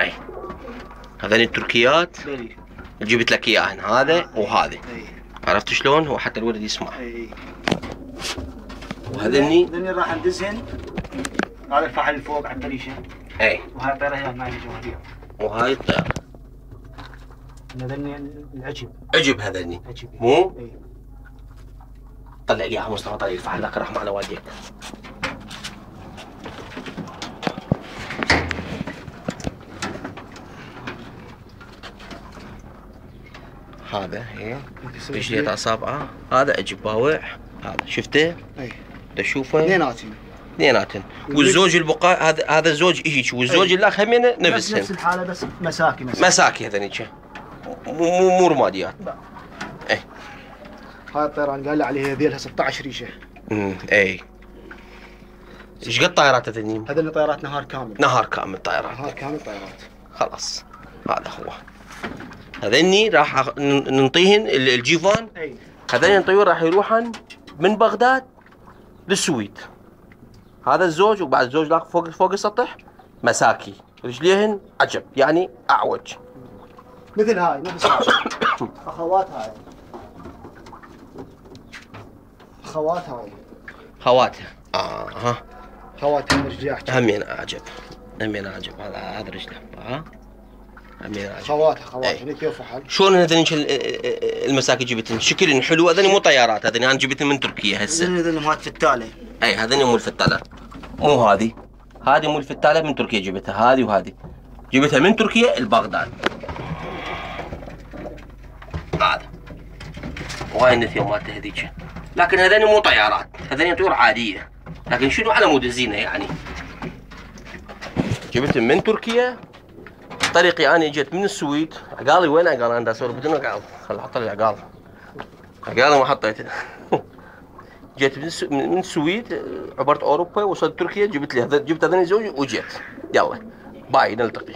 أي. هذين التركيات جبت لك إياهن هذا وهذا. عرفت شلون؟ هو حتى الولد يسمع. إي. وهذني؟ هذني راح ندزهن هذا الفحل فوق على الطريشه إي. وهاي الطياره هنا معي جوهرية. وهاي الطيارة هذني العجب. عجب هذني. عجب. مو؟ إي. طلع لي إياها مصطفى طلع الفحل ذاك راح معنا والديك هذا هي رجلية اصابعه هذا عجب باوع. هذا شفته؟ اي تشوفه؟ اثنيناتهم اثنيناتن والزوج البقاء هذا هذا زوج هيك والزوج الأخ همينه نفس نفس نفسهن الحالة بس مساكي مساكي. مساكي هذنيك مو مو رماديات. هاي الطيران قال لي عليها ذيلها 16 ريشة. امم اي إيش قد طائرات هذني؟ هذني طيارات نهار كامل. نهار كامل طائرات. نهار كامل طيارات خلاص. هذا هو. هذني راح أخ- ننطيهن ال- الجيفان. هذين الطيور راح يروحن من بغداد للسويد. هذا الزوج وبعد الزوج لاك فوق فوق السطح مساكي. رجليهن عجب يعني أعوج. مثل هاي نفس. أخوات هاي. أخوات هاي. خواتها آه. ها خوات هاي رجليات همين اعجب همين اعجب هذا هذا رجله. ها اعجب خواتها خواتها. هني كيف فحل شلون هذين المساكي جبتن؟ شكل حلو هذين مو طيارات هذين أنا جبتن من تركيا هسه. هذني هذني مالت فتاله اي هذين مو الفتالة. مو هذه. هذه مو الفتالة من تركيا جبتها. هذه وهذه. جبتها من تركيا لبغداد هذا وهاي النثية مالته هذيك؟ لكن هذين مو طيارات. هذين طيور عادية. لكن شنو؟ على مود الزينة يعني. جبتهم من تركيا. طريقي أنا جيت من السويد. عقالي وين عقال؟ أنا اسولف بدون عقال. خل أحط لي عقال. عقالي ما حطيته. جيت من السو- من من السويد عبرت أوروبا وصلت تركيا جبت لي هذا- جبت هذين زوج وجيت. يلا. باي نلتقي.